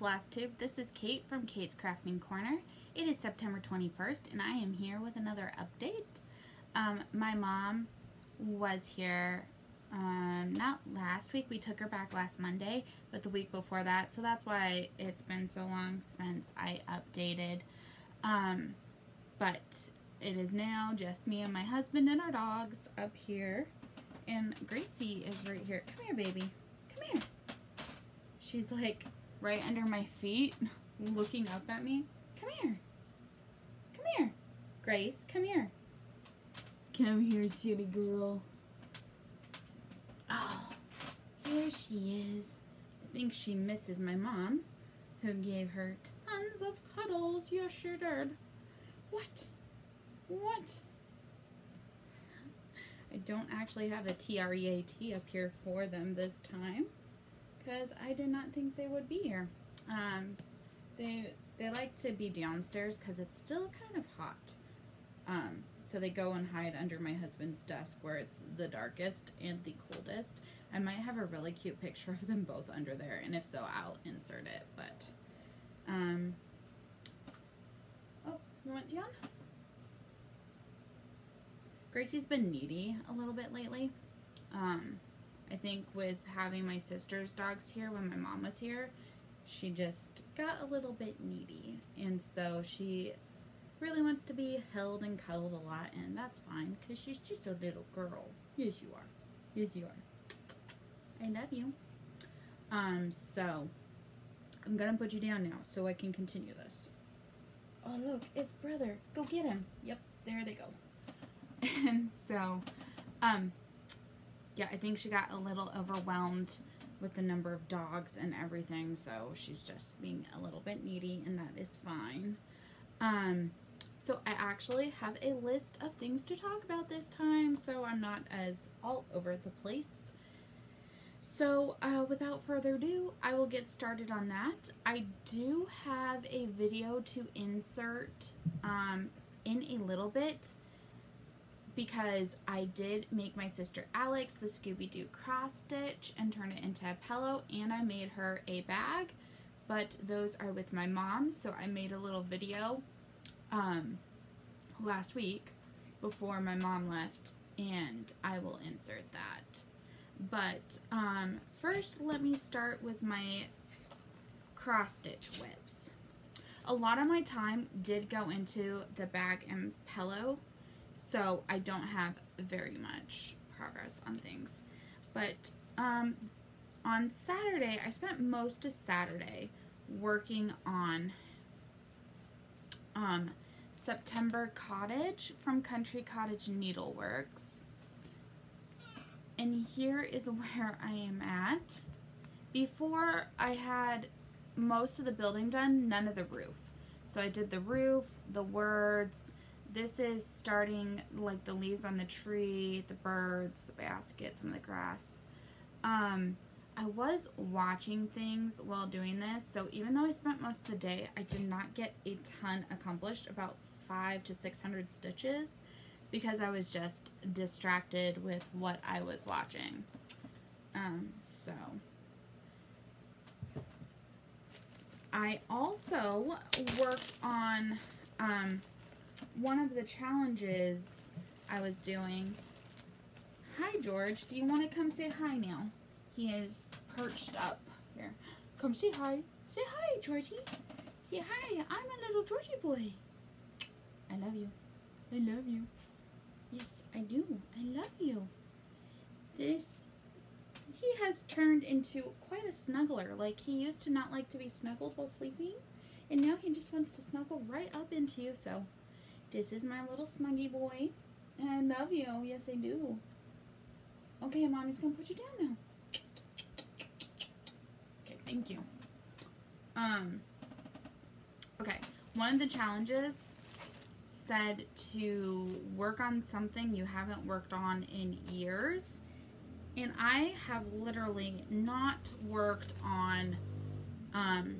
Flosstube? This is Kate from Kate's Crafting Corner. It is September 21st and I am here with another update. Um, my mom was here um, not last week, we took her back last Monday, but the week before that, so that's why it's been so long since I updated. Um, but it is now just me and my husband and our dogs up here, and Gracie is right here. Come here, baby. Come here. She's like right under my feet, looking up at me. Come here. Come here. Grace, come here. Come here, city girl. Oh, here she is. I think she misses my mom, who gave her tons of cuddles. Yes, she did. What? What? I don't actually have a T-R-E-A-T up here for them this time because I did not think they would be here. Um, they they like to be downstairs because it's still kind of hot. Um, so they go and hide under my husband's desk where it's the darkest and the coldest. I might have a really cute picture of them both under there, and if so, I'll insert it. But, um, oh, you want Dion? Gracie's been needy a little bit lately. Um, I think with having my sister's dogs here when my mom was here, she just got a little bit needy. And so she really wants to be held and cuddled a lot, and that's fine because she's just a little girl. Yes, you are. Yes, you are. I love you. Um, so I'm gonna put you down now so I can continue this. Oh, look, it's brother. Go get him. Yep, there they go. And so, um, yeah, I think she got a little overwhelmed with the number of dogs and everything, so she's just being a little bit needy, and that is fine. Um, so I actually have a list of things to talk about this time, so I'm not as all over the place. So uh, without further ado, I will get started on that. I do have a video to insert um, in a little bit because I did make my sister Alex the Scooby-Doo cross stitch and turn it into a pillow and I made her a bag but those are with my mom so I made a little video um, last week before my mom left and I will insert that. But um, first let me start with my cross stitch WIPs A lot of my time did go into the bag and pillow so I don't have very much progress on things. But um, on Saturday, I spent most of Saturday working on um, September Cottage from Country Cottage Needleworks. And here is where I am at. Before I had most of the building done, none of the roof. So I did the roof, the words. This is starting like the leaves on the tree, the birds, the basket, some of the grass. Um, I was watching things while doing this, so even though I spent most of the day, I did not get a ton accomplished, about five to 600 stitches, because I was just distracted with what I was watching. Um, so, I also worked on um, one of the challenges I was doing. Hi, George. Do you want to come say hi now? He is perched up here. Come say hi. Say hi, Georgie. Say hi. I'm a little Georgie boy. I love you. I love you. Yes, I do. I love you. This, he has turned into quite a snuggler. Like, he used to not like to be snuggled while sleeping. And now he just wants to snuggle right up into you. So, this is my little snuggy boy. And I love you. Yes, I do. Okay, Mommy's going to put you down now. Okay, thank you. Um, okay, one of the challenges said to work on something you haven't worked on in years. And I have literally not worked on um,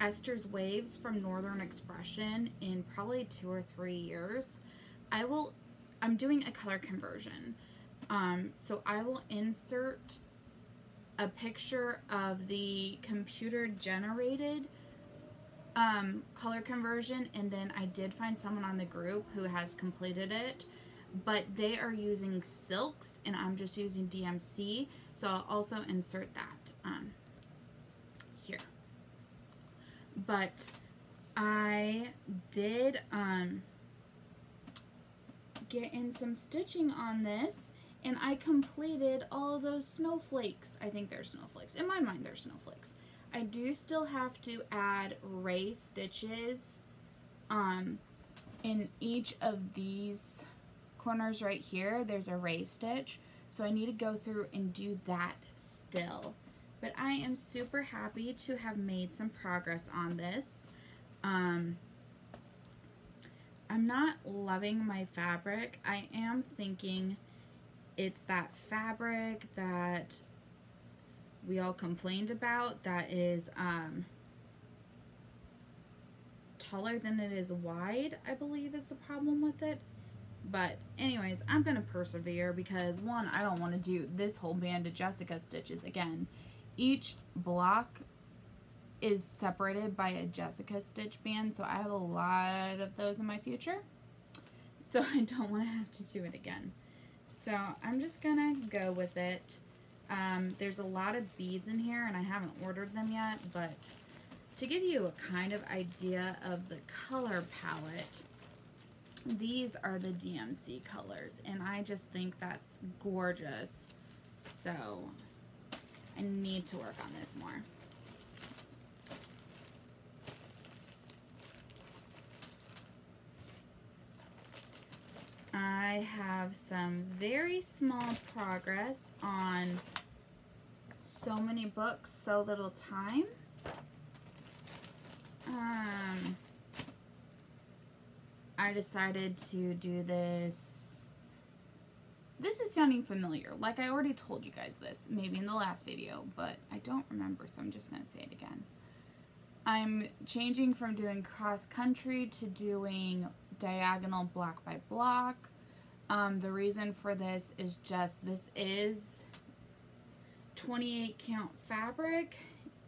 Esther's Waves from Northern Expression in probably two or three years. I will, I'm doing a color conversion. Um, so I will insert a picture of the computer generated um, color conversion and then I did find someone on the group who has completed it but they are using silks and I'm just using DMC so I'll also insert that um, but I did um, get in some stitching on this and I completed all those snowflakes. I think they're snowflakes. In my mind, they're snowflakes. I do still have to add ray stitches um, in each of these corners right here. There's a ray stitch. So I need to go through and do that still. But I am super happy to have made some progress on this. Um, I'm not loving my fabric. I am thinking it's that fabric that we all complained about that is um, taller than it is wide, I believe is the problem with it. But anyways, I'm going to persevere because one, I don't want to do this whole band of Jessica stitches again. Each block is separated by a Jessica stitch band, so I have a lot of those in my future. So I don't want to have to do it again. So I'm just going to go with it. Um, there's a lot of beads in here, and I haven't ordered them yet, but to give you a kind of idea of the color palette, these are the DMC colors, and I just think that's gorgeous. So I need to work on this more. I have some very small progress on so many books, so little time. Um, I decided to do this. This is sounding familiar. Like I already told you guys this, maybe in the last video, but I don't remember, so I'm just going to say it again. I'm changing from doing cross country to doing diagonal block by block. Um, the reason for this is just this is 28 count fabric,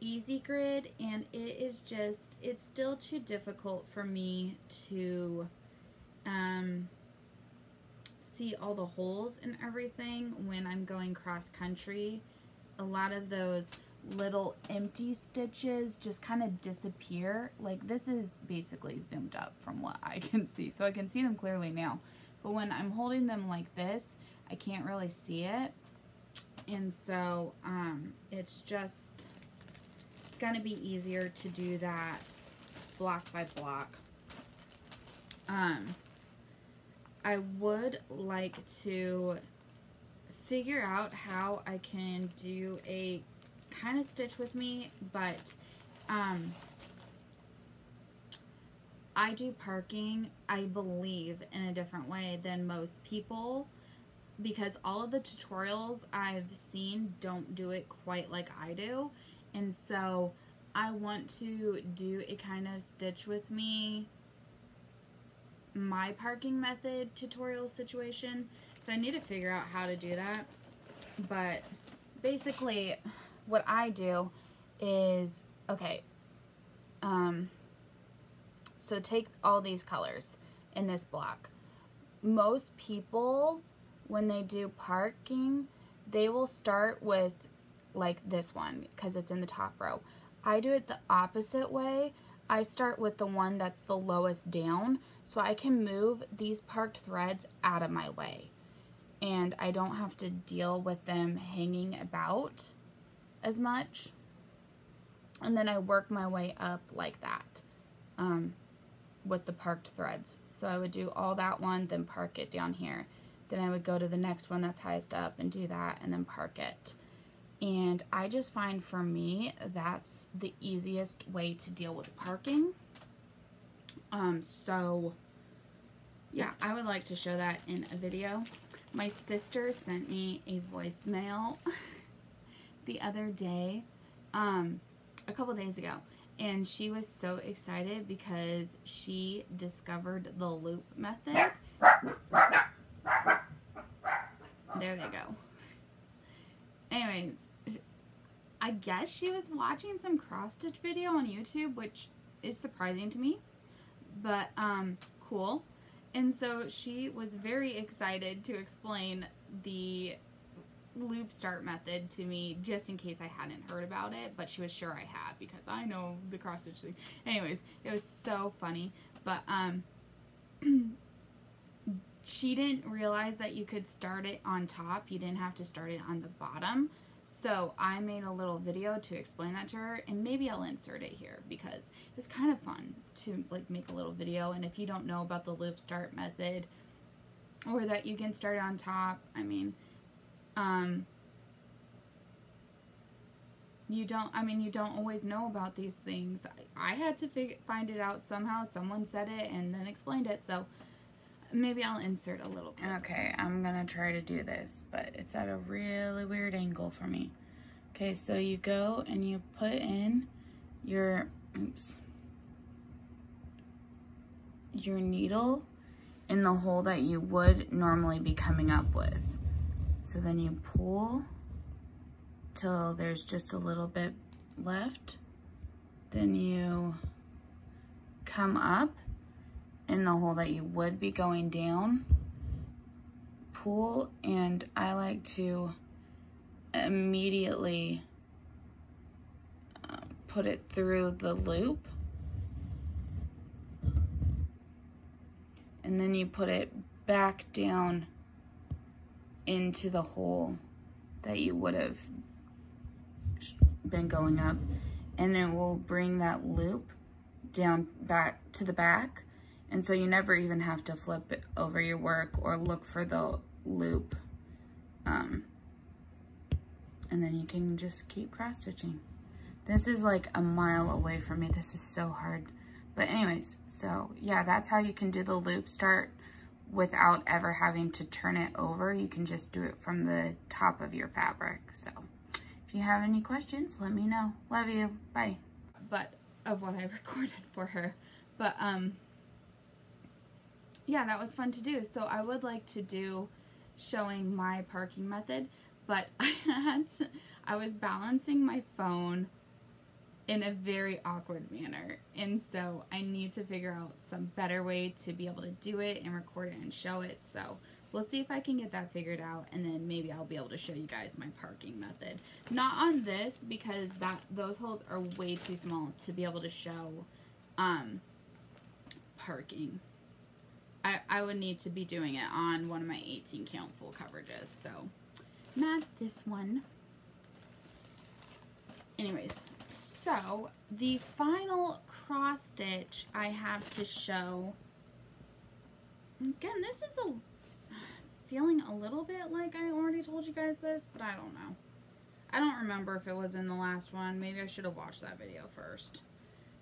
easy grid, and it is just, it's still too difficult for me to um, see all the holes and everything when I'm going cross country. A lot of those little empty stitches just kind of disappear. Like this is basically zoomed up from what I can see. So I can see them clearly now. But when I'm holding them like this, I can't really see it. And so um, it's just to be easier to do that block by block. Um, I would like to figure out how I can do a kind of stitch with me, but um, I do parking, I believe, in a different way than most people because all of the tutorials I've seen don't do it quite like I do. And so I want to do a kind of stitch with me my parking method tutorial situation. So I need to figure out how to do that. But basically what I do is, okay, um, so take all these colors in this block. Most people, when they do parking, they will start with like this one because it's in the top row. I do it the opposite way. I start with the one that's the lowest down so I can move these parked threads out of my way and I don't have to deal with them hanging about as much. And then I work my way up like that um, with the parked threads. So I would do all that one, then park it down here. Then I would go to the next one that's highest up and do that and then park it. And I just find for me, that's the easiest way to deal with parking. Um, so yeah, I would like to show that in a video. My sister sent me a voicemail the other day, um, a couple days ago, and she was so excited because she discovered the loop method. There they go. Anyways, I guess she was watching some cross stitch video on YouTube, which is surprising to me, but um, cool. And so she was very excited to explain the loop start method to me just in case I hadn't heard about it, but she was sure I had because I know the cross stitch thing. Anyways, it was so funny, but um she didn't realize that you could start it on top. You didn't have to start it on the bottom. So I made a little video to explain that to her and maybe I'll insert it here because it's kind of fun to like make a little video and if you don't know about the loop start method or that you can start on top, I mean, um, you don't, I mean, you don't always know about these things. I, I had to find it out somehow. Someone said it and then explained it. So maybe I'll insert a little clip. Okay, I'm to try to do this, but it's at a really weird angle for me. Okay, so you go and you put in your, oops, your needle in the hole that you would normally be coming up with. So then you pull till there's just a little bit left. Then you come up in the hole that you would be going down. Pull and I like to immediately uh, put it through the loop. And then you put it back down into the hole that you would have been going up and it will bring that loop down back to the back and so you never even have to flip over your work or look for the loop um, and then you can just keep cross stitching this is like a mile away from me this is so hard but anyways so yeah that's how you can do the loop start without ever having to turn it over. You can just do it from the top of your fabric. So if you have any questions, let me know. Love you. Bye. But of what I recorded for her. But um, yeah, that was fun to do. So I would like to do showing my parking method, but I had to, I was balancing my phone in a very awkward manner. And so I need to figure out some better way to be able to do it and record it and show it. So we'll see if I can get that figured out and then maybe I'll be able to show you guys my parking method. Not on this because that those holes are way too small to be able to show um, parking. I, I would need to be doing it on one of my 18 count full coverages. So not this one. Anyways, so the final cross stitch I have to show, again, this is a feeling a little bit like I already told you guys this, but I don't know. I don't remember if it was in the last one. Maybe I should have watched that video first.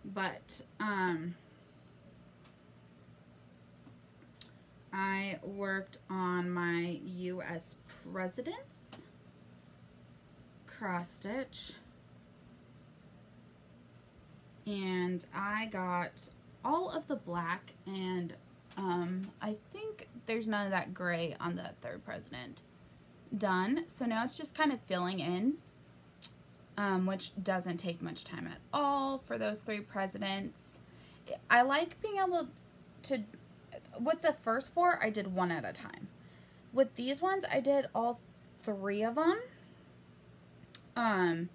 But, um, I worked on my U.S. Presidents cross stitch and I got all of the black and um, I think there's none of that gray on the third president done. So now it's just kind of filling in, um, which doesn't take much time at all for those three presidents. I like being able to, with the first four, I did one at a time. With these ones, I did all three of them. Um,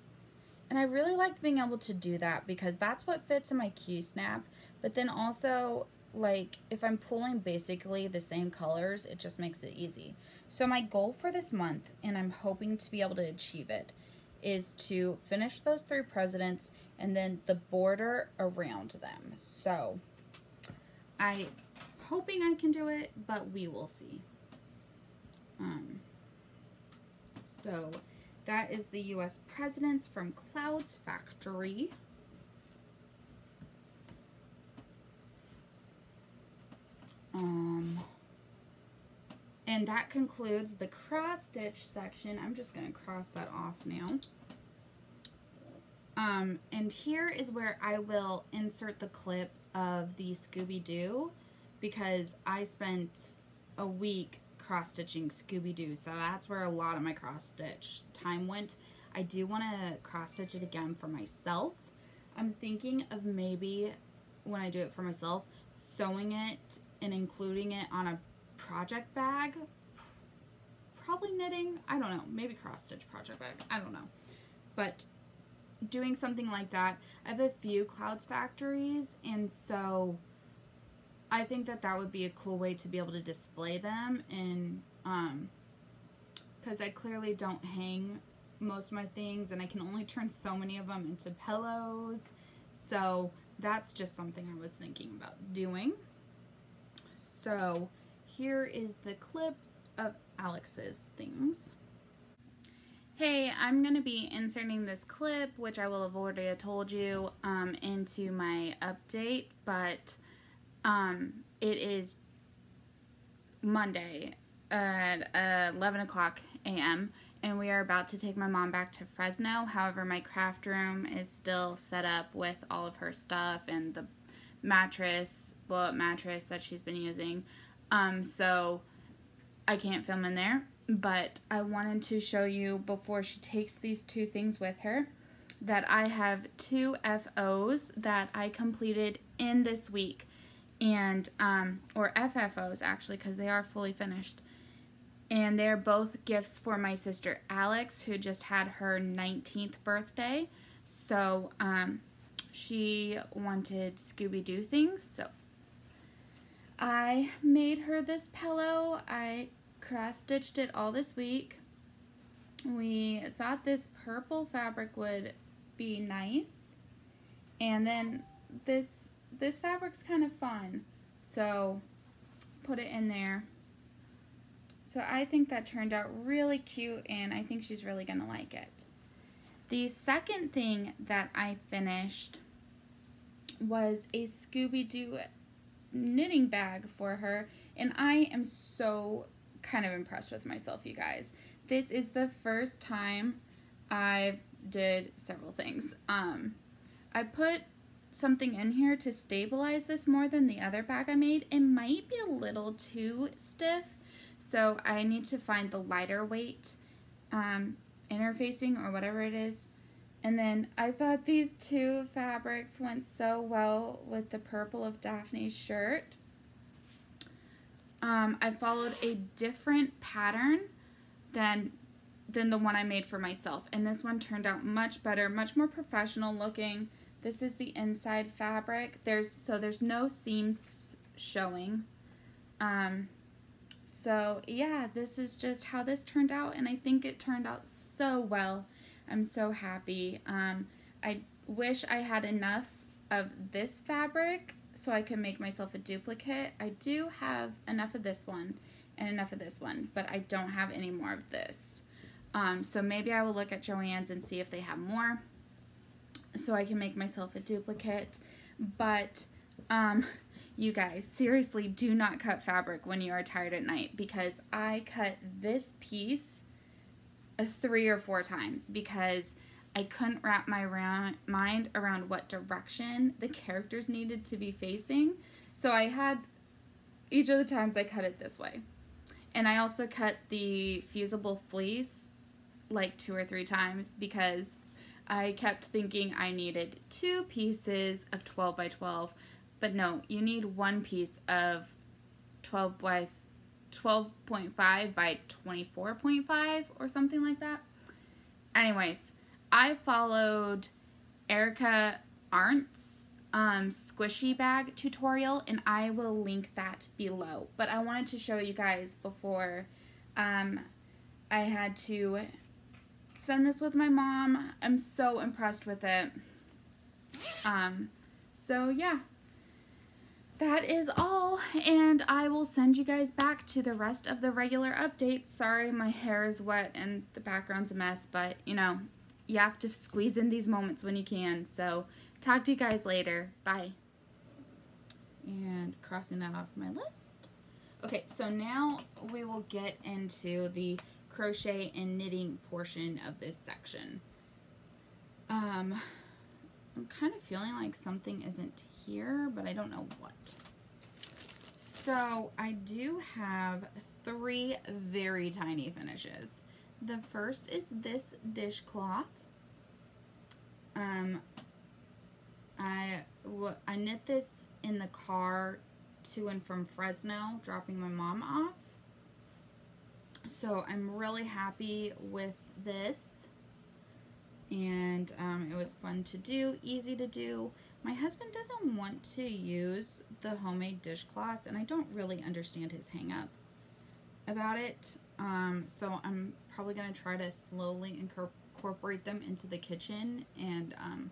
and I really liked being able to do that because that's what fits in my Q-snap. But then also, like, if I'm pulling basically the same colors, it just makes it easy. So my goal for this month, and I'm hoping to be able to achieve it, is to finish those three presidents and then the border around them. So I hoping I can do it, but we will see. Um, so that is the U.S. Presidents from Clouds Factory. Um, and that concludes the cross stitch section. I'm just going to cross that off now. Um, and here is where I will insert the clip of the Scooby-Doo because I spent a week cross stitching Scooby-Doo. So that's where a lot of my cross stitch time went. I do want to cross stitch it again for myself. I'm thinking of maybe when I do it for myself, sewing it and including it on a project bag. Probably knitting. I don't know. Maybe cross stitch project bag. I don't know. But doing something like that. I have a few Clouds Factories and so I think that that would be a cool way to be able to display them and um because I clearly don't hang most of my things and I can only turn so many of them into pillows. So that's just something I was thinking about doing. So here is the clip of Alex's things. Hey, I'm to be inserting this clip, which I will have already told you, um, into my update, but um, it is Monday at uh, 11 o'clock a.m. and we are about to take my mom back to Fresno. However, my craft room is still set up with all of her stuff and the mattress, blow up mattress that she's been using. Um, so I can't film in there, but I wanted to show you before she takes these two things with her that I have two FOs that I completed in this week and um, or FFOs actually because they are fully finished. And they're both gifts for my sister Alex who just had her 19th birthday. So um, she wanted Scooby-Doo things so I made her this pillow. I cross stitched it all this week. We thought this purple fabric would be nice. And then this this fabric's kind of fun. So put it in there. So I think that turned out really cute and I think she's really to like it. The second thing that I finished was a Scooby-Doo knitting bag for her and I am so kind of impressed with myself you guys. This is the first time I did several things. Um, I put something in here to stabilize this more than the other bag I made. It might be a little too stiff, so I need to find the lighter weight um, interfacing or whatever it is. And then I thought these two fabrics went so well with the purple of Daphne's shirt. Um, I followed a different pattern than than the one I made for myself. And this one turned out much better, much more professional looking. This is the inside fabric. There's So there's no seams showing. Um, so yeah, this is just how this turned out and I think it turned out so well. I'm so happy. Um, I wish I had enough of this fabric so I could make myself a duplicate. I do have enough of this one and enough of this one, but I don't have any more of this. Um, so maybe I will look at Joann's and see if they have more so I can make myself a duplicate. But, um, you guys, seriously, do not cut fabric when you are tired at night because I cut this piece three or four times because I couldn't wrap my round, mind around what direction the characters needed to be facing. So I had, each of the times I cut it this way. And I also cut the fusible fleece like two or three times because I kept thinking I needed two pieces of 12 by 12, but no, you need one piece of 12 by 12.5 by 24.5 or something like that. Anyways, I followed Erica Arndt's um, squishy bag tutorial and I will link that below. But I wanted to show you guys before um, I had to send this with my mom. I'm so impressed with it. Um, so yeah, that is all. And I will send you guys back to the rest of the regular updates. Sorry, my hair is wet and the background's a mess, but you know, you have to squeeze in these moments when you can. So talk to you guys later. Bye. And crossing that off my list. Okay, so now we will get into the crochet and knitting portion of this section. Um, I'm kind of feeling like something isn't here, but I don't know what. So I do have three very tiny finishes. The first is this dishcloth. Um, I, I knit this in the car to and from Fresno, dropping my mom off. So I'm really happy with this. And um, it was fun to do, easy to do. My husband doesn't want to use the homemade dishcloths, and I don't really understand his hang up about it. Um, so I'm probably going to try to slowly incorporate them into the kitchen. And um,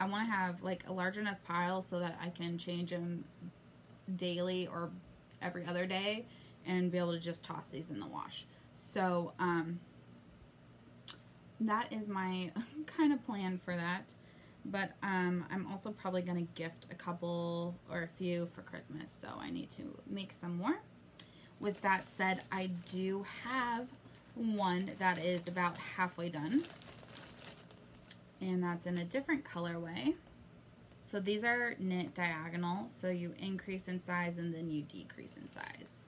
I want to have like a large enough pile so that I can change them daily or every other day and be able to just toss these in the wash. So um, that is my kind of plan for that. But um, I'm also probably going to gift a couple or a few for Christmas. So I need to make some more. With that said, I do have one that is about halfway done. And that's in a different colorway. So these are knit diagonal, so you increase in size and then you decrease in size.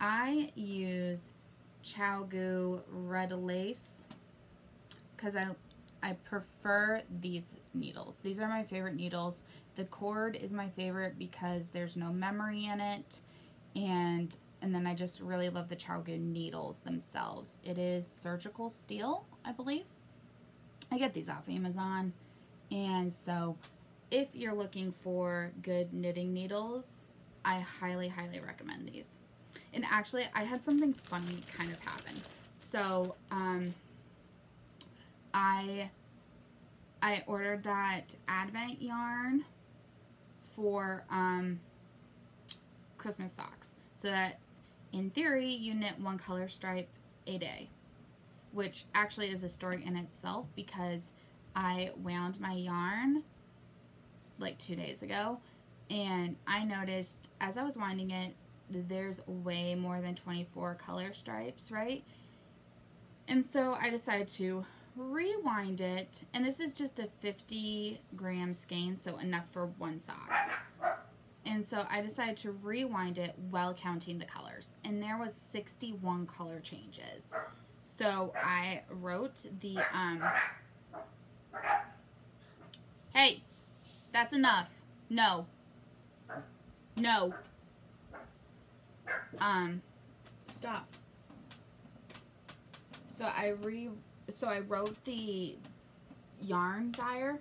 I use ChiaoGoo Red Lace because I, I prefer these needles. These are my favorite needles. The cord is my favorite because there's no memory in it and and then I just really love the ChiaoGoo needles themselves. It is surgical steel, I believe. I get these off Amazon. And so if you're looking for good knitting needles, I highly, highly recommend these. And actually, I had something funny kind of happen. So, um, I, I ordered that Advent yarn for, um, Christmas socks. So that in theory, you knit one color stripe a day, which actually is a story in itself because I wound my yarn like two days ago and I noticed as I was winding it, there's way more than 24 color stripes, right? And so I decided to rewind it, and this is just a 50 gram skein, so enough for one sock. And so I decided to rewind it while counting the colors. And there was 61 color changes. So I wrote the, um, hey, that's enough. No. No. Um, stop. So I re, so I wrote the yarn dyer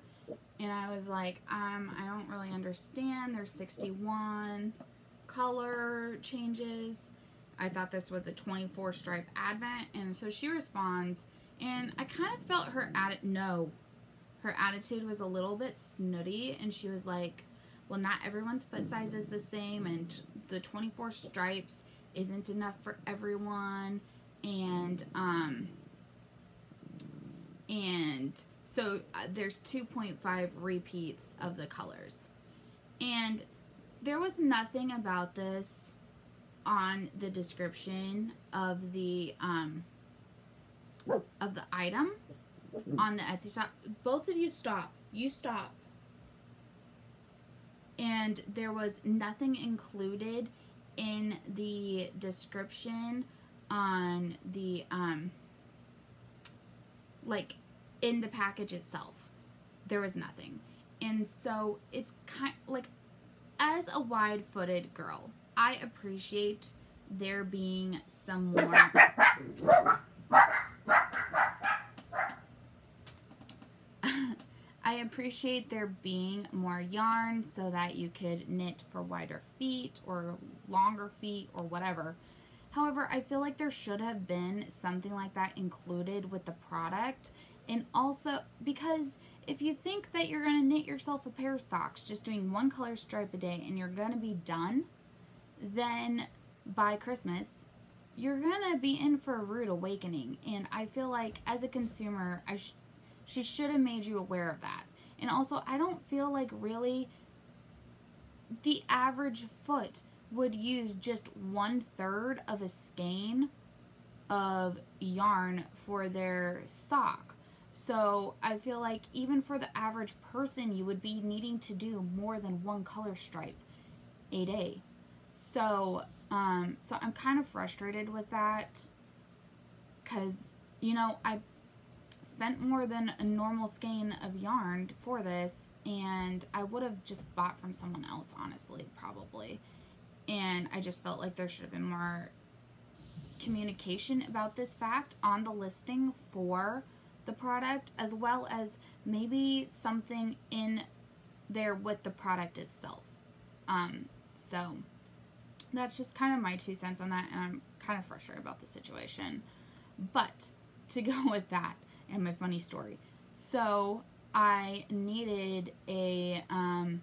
and I was like, um, I don't really understand. There's 61 color changes. I thought this was a 24 stripe advent. And so she responds, and I kind of felt her at no. Her attitude was a little bit snooty, and she was like, well, not everyone's foot size is the same, and the 24 stripes isn't enough for everyone. And, um, and so uh, there's 2.5 repeats of the colors. And there was nothing about this on the description of the um of the item on the Etsy shop. Both of you stop. You stop. And there was nothing included in the description on the um like in the package itself. There was nothing. And so it's kind like as a wide-footed girl, I appreciate there being some more I appreciate there being more yarn so that you could knit for wider feet or longer feet or whatever. However, I feel like there should have been something like that included with the product and also, because if you think that you're going to knit yourself a pair of socks just doing one color stripe a day and you're going to be done, then by Christmas, you're going to be in for a rude awakening. And I feel like as a consumer, I sh she should have made you aware of that. And also, I don't feel like really the average foot would use just one third of a skein of yarn for their sock. So I feel like even for the average person, you would be needing to do more than one color stripe a day. So Um, so I'm kind of frustrated with that because, you know, I spent more than a normal skein of yarn for this and I would have just bought from someone else, honestly, probably. And I just felt like there should have been more communication about this fact on the listing for the product as well as maybe something in there with the product itself. Um, so that's just kind of my two cents on that and I'm kind of frustrated about the situation. But to go with that and my funny story. So I needed a um,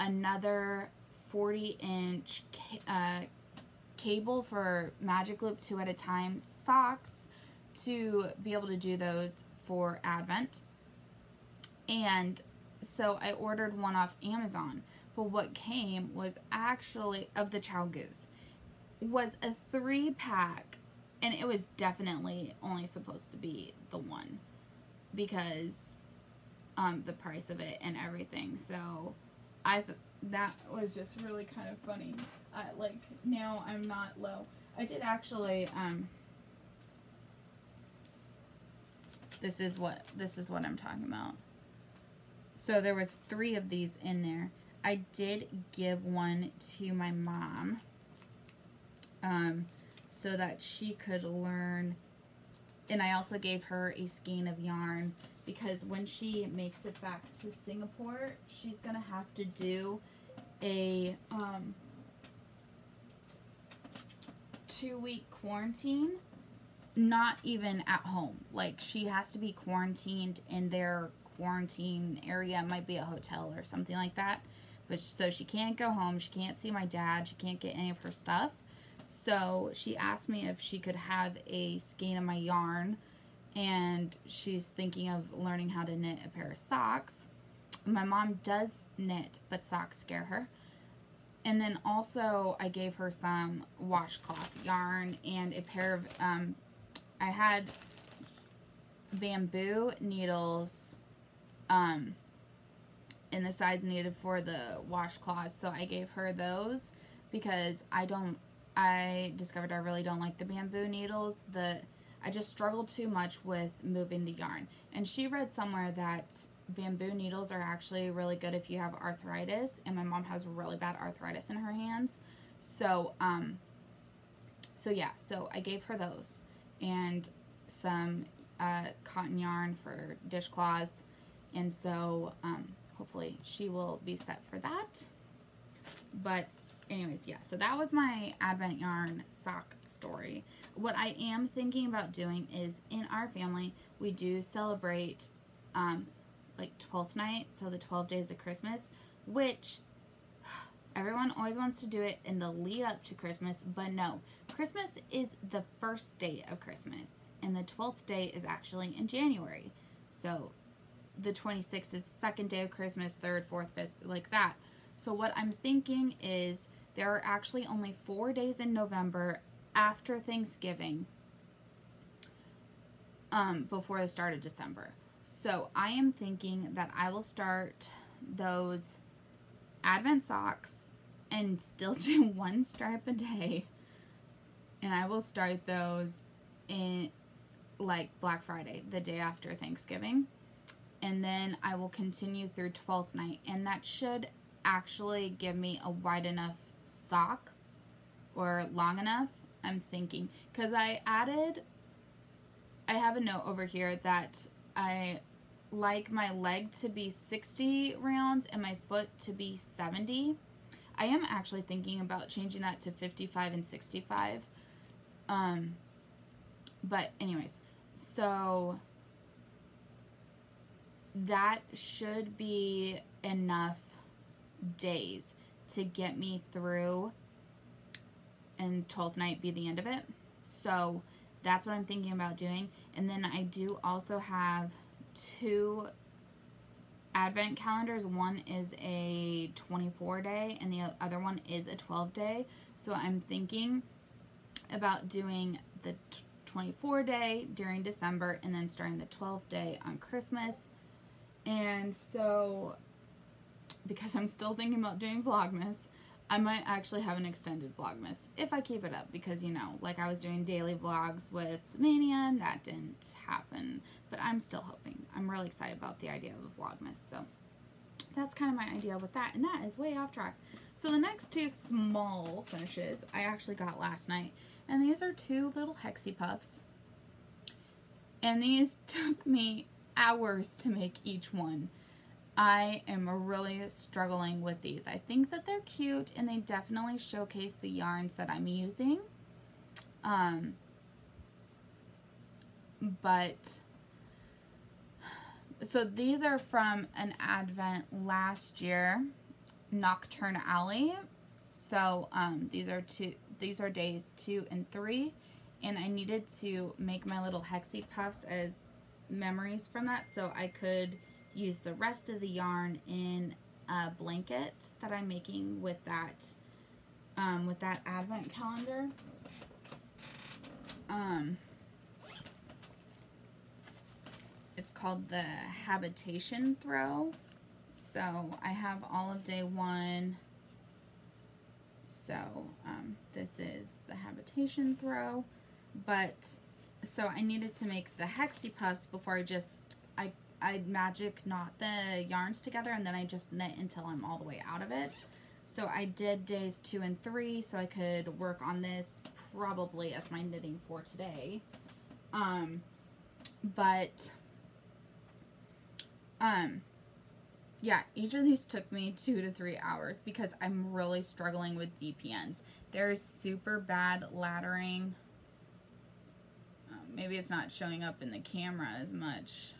another 40 inch uh, cable for Magic Loop 2 at a time socks to be able to do those for Advent. And so I ordered one off Amazon. But what came was actually, of the Chow ChiaoGoos, was a three pack. And it was definitely only supposed to be the one. Because um, the price of it and everything. So I th- that was just really kind of funny. I, like now I'm not low. I did actually um this is what this is what I'm talking about. So there was 3 of these in there. I did give one to my mom um so that she could learn and I also gave her a skein of yarn because when she makes it back to Singapore, she's going to have to do a um, two week quarantine, not even at home. Like she has to be quarantined in their quarantine area, it might be a hotel or something like that. But so she can't go home, she can't see my dad, she can't get any of her stuff. So she asked me if she could have a skein of my yarn and she's thinking of learning how to knit a pair of socks. My mom does knit, but socks scare her. And then also I gave her some washcloth yarn and a pair of, um, I had bamboo needles um, in the size needed for the washcloths. So I gave her those because I don't, I discovered I really don't like the bamboo needles. The I just struggled too much with moving the yarn. And she read somewhere that bamboo needles are actually really good if you have arthritis. And my mom has really bad arthritis in her hands. So, um, so yeah, so I gave her those. And some uh, cotton yarn for dishcloths. And so, um, hopefully she will be set for that. But anyways, yeah, so that was my Advent yarn sock story. What I am thinking about doing is in our family, we do celebrate um, like 12th night, so the 12 days of Christmas, which everyone always wants to do it in the lead up to Christmas, but no, Christmas is the first day of Christmas, and the 12th day is actually in January. So the 26th is second day of Christmas, third, fourth, fifth, like that. So what I'm thinking is there are actually only four days in November after Thanksgiving um, before the start of December. So I am thinking that I will start those Advent socks and still do one stripe a day. And I will start those in like Black Friday, the day after Thanksgiving. And then I will continue through 12th night. And that should actually give me a wide enough sock or long enough I'm thinking because I added I have a note over here that I like my leg to be 60 rounds and my foot to be 70. I am actually thinking about changing that to 55 and 65. Um, but anyways, so that should be enough days to get me through and 12th night be the end of it. So that's what I'm thinking about doing. And then I do also have two advent calendars. One is a 24 day and the other one is a 12 day. So I'm thinking about doing the 24 day during December and then starting the 12th day on Christmas. And so because I'm still thinking about doing Vlogmas, I might actually have an extended Vlogmas if I keep it up because, you know, like I was doing daily vlogs with Mania and that didn't happen. But I'm still hoping. I'm really excited about the idea of a Vlogmas. So that's kind of my idea with that. And that is way off track. So the next two small finishes I actually got last night. And these are two little Hexie Puffs. And these took me hours to make each one. I am really struggling with these. I think that they're cute and they definitely showcase the yarns that I'm using. Um, but, so these are from an advent last year, Nocturne Alley. So um, these are two, these are days two and three. And I needed to make my little Hexie Puffs as memories from that so I could use the rest of the yarn in a blanket that I'm making with that um, with that advent calendar. Um, it's called the habitation throw. So I have all of day one. So um, this is the habitation throw. But so I needed to make the hexie puffs before I just I magic knot the yarns together and then I just knit until I'm all the way out of it. So I did days two and three so I could work on this probably as my knitting for today. Um, but, um, yeah, each of these took me two to three hours because I'm really struggling with DPNs. There's super bad laddering. Um, maybe it's not showing up in the camera as much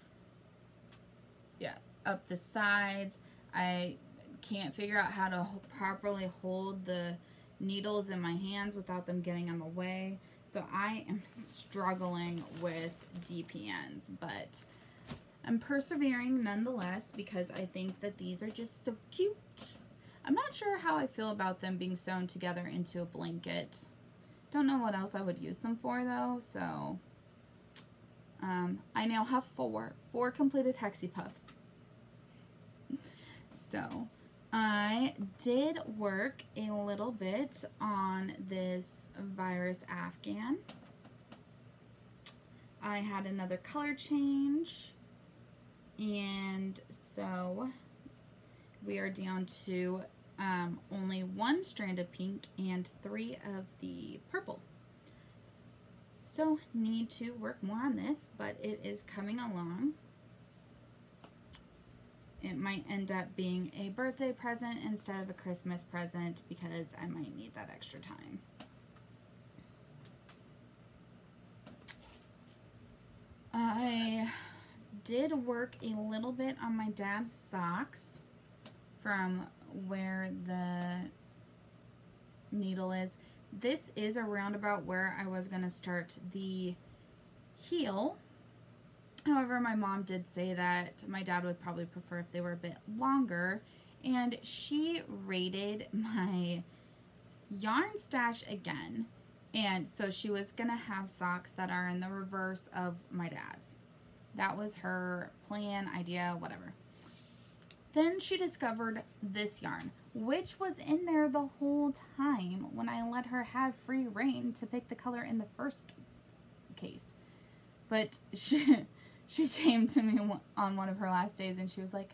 up the sides. I can't figure out how to properly hold the needles in my hands without them getting in the way. So I am struggling with DPNs, but I'm persevering nonetheless because I think that these are just so cute. I'm not sure how I feel about them being sewn together into a blanket. Don't know what else I would use them for though, so um, I now have four, four completed Hexie Puffs. So, I did work a little bit on this virus Afghan. I had another color change, and so we are down to um, only one strand of pink and three of the purple. So need to work more on this, but it is coming along. It might end up being a birthday present instead of a Christmas present because I might need that extra time. I did work a little bit on my dad's socks from where the needle is. This is around about where I was going to start the heel. However, my mom did say that my dad would probably prefer if they were a bit longer. And she rated my yarn stash again. And so she was going to have socks that are in the reverse of my dad's. That was her plan, idea, whatever. Then she discovered this yarn which was in there the whole time when I let her have free reign to pick the color in the first case. But she, she came to me on one of her last days and she was like,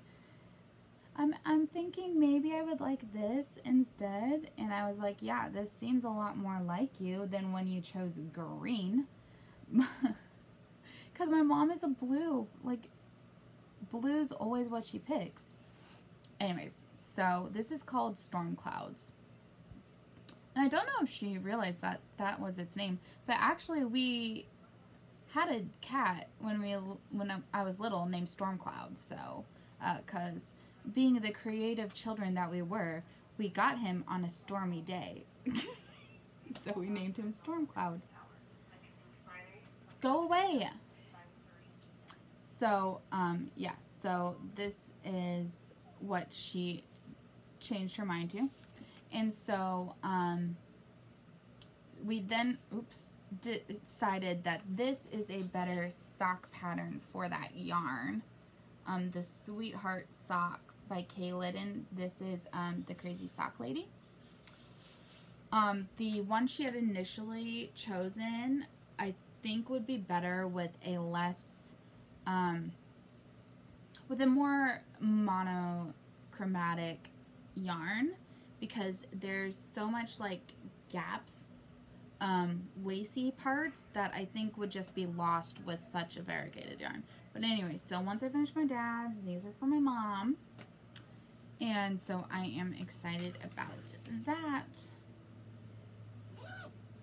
I'm, I'm thinking maybe I would like this instead. And I was like, yeah, this seems a lot more like you than when you chose green. Because my mom is a blue. Like, blue's always what she picks. Anyways, so this is called Storm Clouds. And I don't know if she realized that that was its name, but actually we had a cat when we when I was little named Stormcloud. So, because uh, being the creative children that we were, we got him on a stormy day. so we named him Stormcloud. Go away. So, um, yeah. So this is what she changed her mind to. And so um, we then, oops, decided that this is a better sock pattern for that yarn. Um, the Sweetheart Socks by Kay Liddon. This is um, the Crazy Sock Lady. Um, the one she had initially chosen, I think would be better with a less, um, with a more monochromatic yarn because there's so much like gaps, um, lacy parts that I think would just be lost with such a variegated yarn. But anyway, so once I finish my dad's, these are for my mom. And so I am excited about that.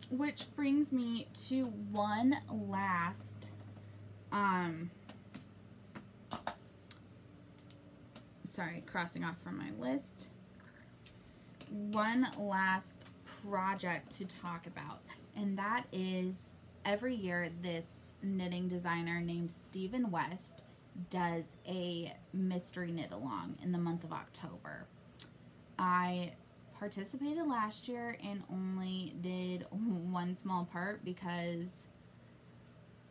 Which brings me to one last um sorry, crossing off from my list. One last project to talk about, and that is every year this knitting designer named Stephen West does a mystery knit along in the month of October. I participated last year and only did one small part because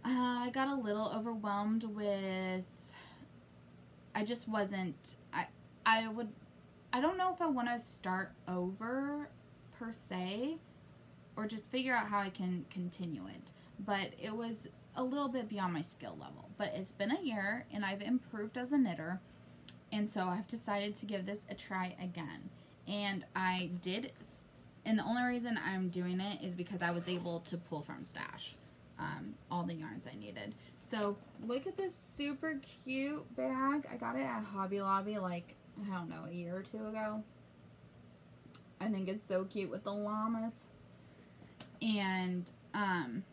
uh, I got a little overwhelmed with I just wasn't I I would I don't know if I want to start over per se or just figure out how I can continue it. But it was a little bit beyond my skill level. But it's been a year and I've improved as a knitter. And so I've decided to give this a try again. And I did, and the only reason I'm doing it is because I was able to pull from Stash um, all the yarns I needed. So look at this super cute bag. I got it at Hobby Lobby like, I don't know, a year or two ago. I think it's so cute with the llamas. And, um,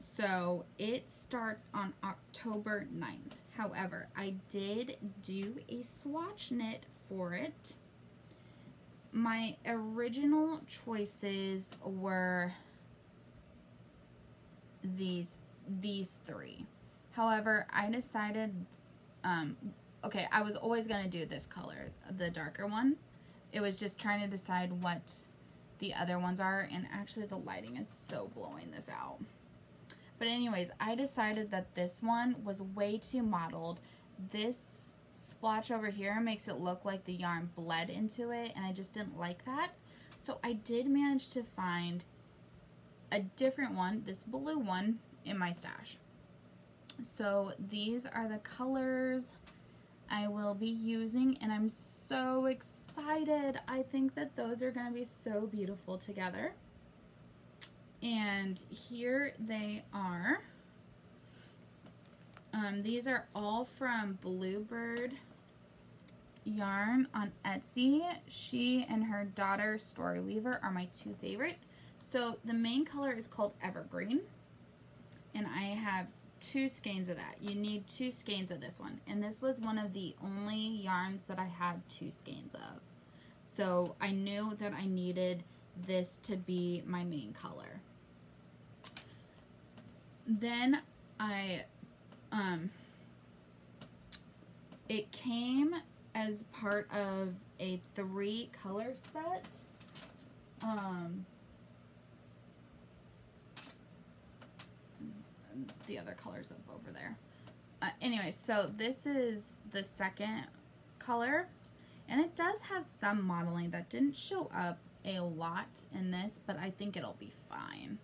so it starts on October 9th. However, I did do a swatch knit for it. My original choices were these these three. However, I decided um okay, I was always going to do this color, the darker one. It was just trying to decide what the other ones are and actually the lighting is so blowing this out. But anyways, I decided that this one was way too mottled. This splotch over here makes it look like the yarn bled into it and I just didn't like that. So I did manage to find a different one, this blue one, in my stash. So these are the colors I will be using and I'm so excited. I think that those are going to be so beautiful together. And here they are. Um, these are all from Bluebird Yarn on Etsy. She and her daughter Storyweaver are my two favorite. So the main color is called Evergreen. And I have two skeins of that. You need two skeins of this one. And this was one of the only yarns that I had two skeins of. So I knew that I needed this to be my main color. Then I, um, it came as part of a three color set. Um, the other colors up over there. Uh, anyway, so this is the second color. And it does have some modeling that didn't show up a lot in this, but I think it'll be fine.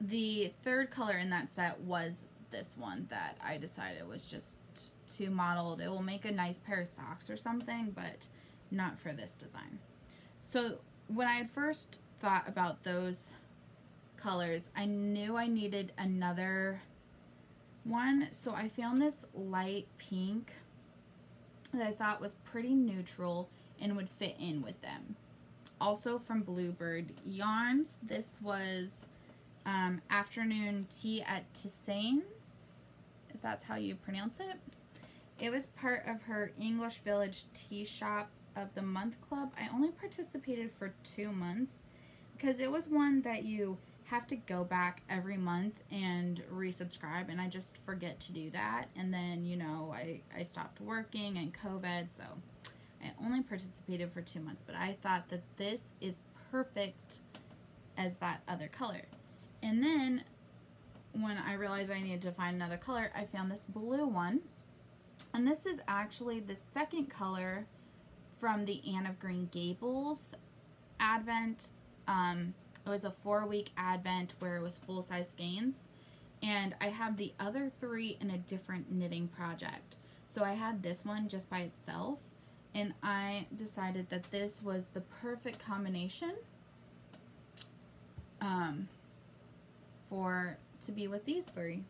The third color in that set was this one that I decided was just too modeled. It will make a nice pair of socks or something, but not for this design. So when I had first thought about those colors, I knew I needed another one. So I found this light pink that I thought was pretty neutral and would fit in with them. Also from Bluebird Yarns, this was um, Afternoon Tea at Tisane's, if that's how you pronounce it. It was part of her English Village Tea Shop of the Month Club. I only participated for two months because it was one that you have to go back every month and resubscribe and I just forget to do that. And then you know I, I stopped working and COVID so I only participated for two months. But I thought that this is perfect as that other color. And then when I realized I needed to find another color I found this blue one. And this is actually the second color from the Anne of Green Gables Advent. Um, it was a four week Advent where it was full size skeins. And I have the other three in a different knitting project. So I had this one just by itself. And I decided that this was the perfect combination um, for to be with these three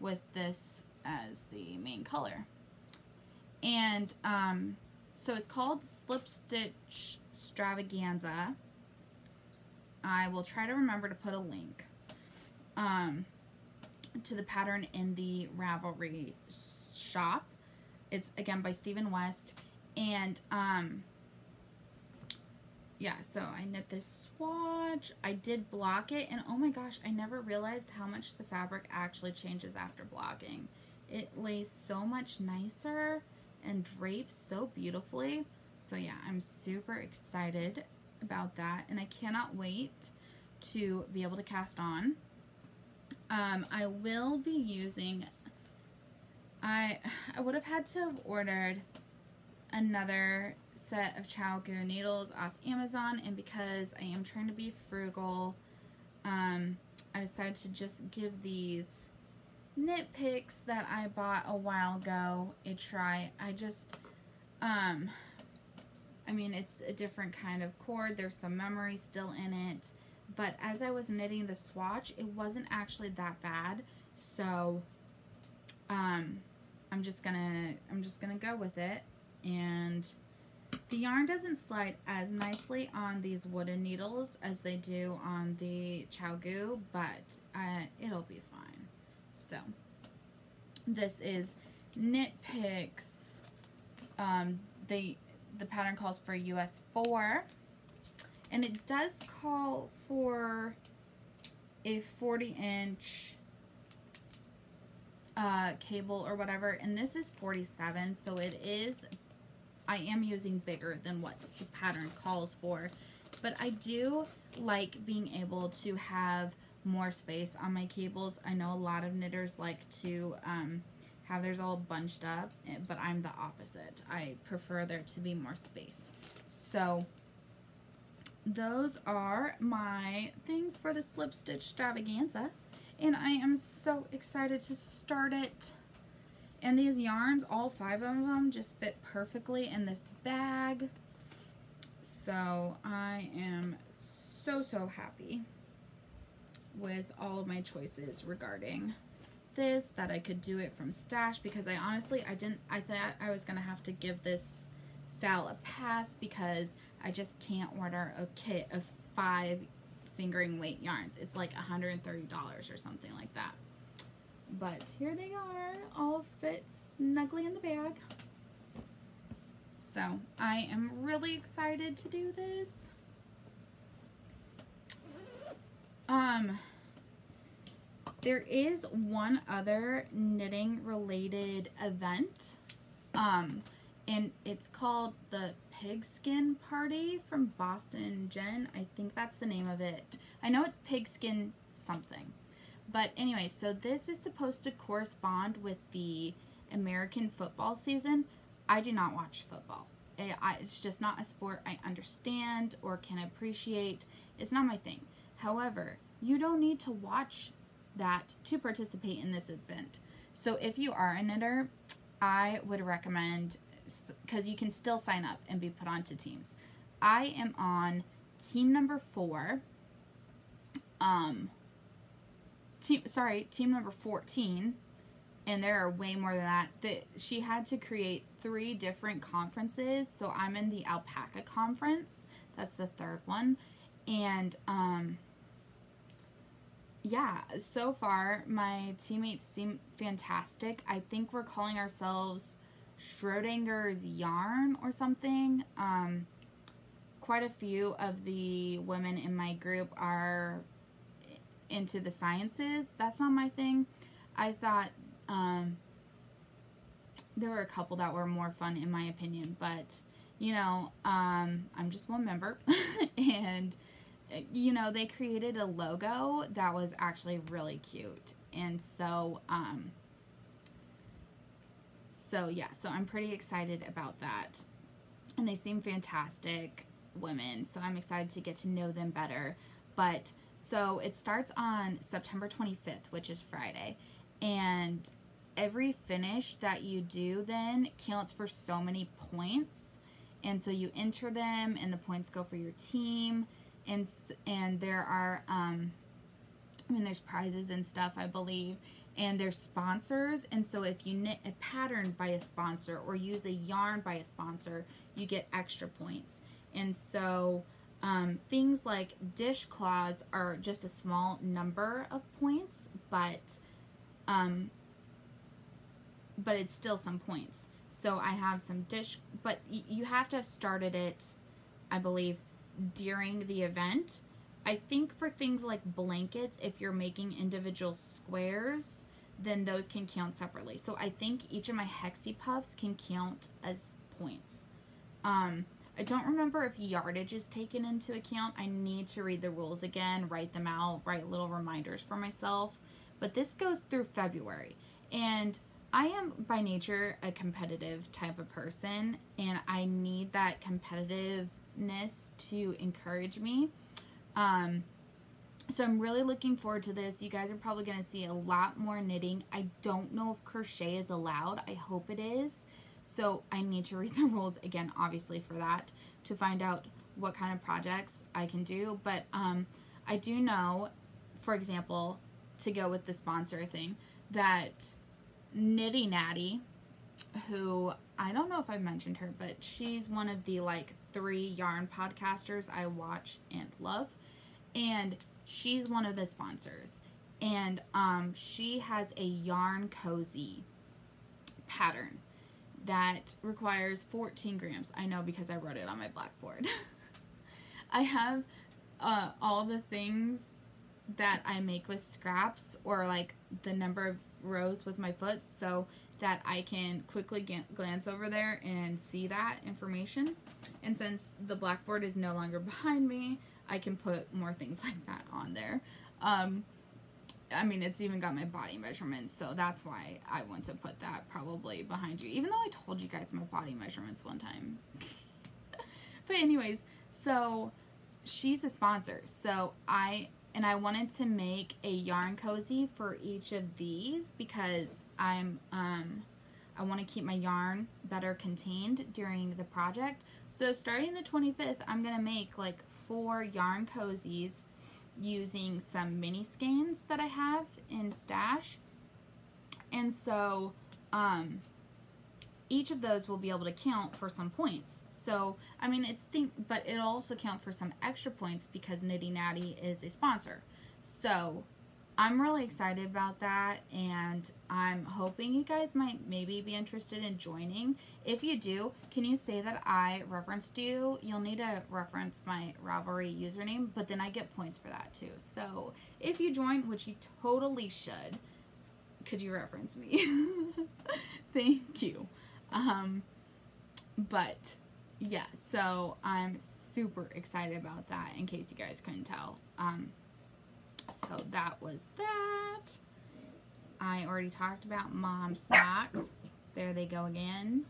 with this as the main color. And um, so it's called Slip Stitch Stravaganza. I will try to remember to put a link um, to the pattern in the Ravelry shop. It's again by Stephen West. And um, yeah, so I knit this swatch. I did block it, and oh my gosh, I never realized how much the fabric actually changes after blocking. It lays so much nicer and drapes so beautifully. So yeah, I'm super excited about that, and I cannot wait to be able to cast on. Um, I will be using, I, I would have had to have ordered another set of ChiaoGoo needles off Amazon and because I am trying to be frugal, um, I decided to just give these knit picks that I bought a while ago a try. I just, um, I mean, it's a different kind of cord. There's some memory still in it. But as I was knitting the swatch, it wasn't actually that bad. So, um, I'm just gonna, I'm just gonna go with it. And the yarn doesn't slide as nicely on these wooden needles as they do on the ChiaoGoo, but uh, it'll be fine. So, this is Knit Picks. Um, the, the pattern calls for US 4, and it does call for a 40 inch uh, cable or whatever, and this is 47, so it is I am using bigger than what the pattern calls for. But I do like being able to have more space on my cables. I know a lot of knitters like to um, have theirs all bunched up, eh, but I'm the opposite. I prefer there to be more space. So those are my things for the slip stitch extravaganza. And I am so excited to start it. And these yarns, all five of them, just fit perfectly in this bag. So I am so, so happy with all of my choices regarding this, that I could do it from stash because I honestly, I didn't, I thought I was going to have to give this KAL a pass because I just can't order a kit of five fingering weight yarns. It's like $130 or something like that. But here they are, all fit snugly in the bag. So I am really excited to do this. Um, there is one other knitting related event. Um, and it's called the Pigskin Party from Boston Jen. I think that's the name of it. I know it's Pigskin something. But anyway, so this is supposed to correspond with the American football season. I do not watch football. it's just not a sport I understand or can appreciate. It's not my thing. However, you don't need to watch that to participate in this event. So if you are a knitter, I would recommend, because you can still sign up and be put onto teams. I am on team number four. Um, team sorry team number 14 and there are way more than that that she had to create three different conferences so i'm in the alpaca conference that's the third one and um yeah so far my teammates seem fantastic i think we're calling ourselves schrodinger's yarn or something um quite a few of the women in my group are into the sciences. That's not my thing. I thought um, there were a couple that were more fun in my opinion, but you know, um, I'm just one member and you know, they created a logo that was actually really cute. And so, um, so yeah, so I'm pretty excited about that. and they seem fantastic women. So I'm excited to get to know them better. But so it starts on September 25th, which is Friday. And every finish that you do then counts for so many points. And so you enter them and the points go for your team. And and there are um I mean there's prizes and stuff, I believe and there's sponsors and so if you knit a pattern by a sponsor or use a yarn by a sponsor you get extra points. And so um, things like dishcloths are just a small number of points but um, but it's still some points. So I have some dish but you have to have started it I believe during the event I think for things like blankets if you're making individual squares then those can count separately. So I think each of my Hexie Puffs can count as points. Um, I don't remember if yardage is taken into account. I need to read the rules again, write them out, write little reminders for myself. But this goes through February. And I am by nature a competitive type of person, and I need that to encourage me. Um, so I'm really looking forward to this. You guys are probably going to see a lot more knitting. I don't know if crochet is allowed. I hope it is. So I need to read the rules again, obviously, for that to find out what kind of projects I can do. But um, I do know, for example, to go with the sponsor thing, that Knitty Natty, who I don't know if I mentioned her, but she's one of the like three yarn podcasters I watch and love. And she's one of the sponsors. And um, she has a yarn cozy pattern that requires 14 grams. I know because i wrote it on my blackboard. I have uh, all the things that i make with scraps or like the number of rows with my foot. So that i can quickly glance over there and see that information and since the blackboard is no longer behind me I can put more things like that on there. Um, I mean, it's even got my body measurements, so that's why I want to put that probably behind you. Even though I told you guys my body measurements one time. but anyways, so she's a sponsor. So I and I wanted to make a yarn cozy for each of these because I'm um I want to keep my yarn better contained during the project. So starting the 25th, I'm going to make like four yarn cozies using some mini skeins that I have in stash. And so um, each of those will be able to count for some points. So, I mean, it's think, but it'll also count for some extra points because Knitty Natty is a sponsor. So, I'm really excited about that and I'm hoping you guys might maybe be interested in joining. If you do, can you say that I referenced you? You'll need to reference my Ravelry username, but then I get points for that too. So if you join, which you totally should, could you reference me? Thank you. Um, but yeah, so I'm super excited about that in case you guys couldn't tell. Um, so that was that. I already talked about mom socks. There they go again.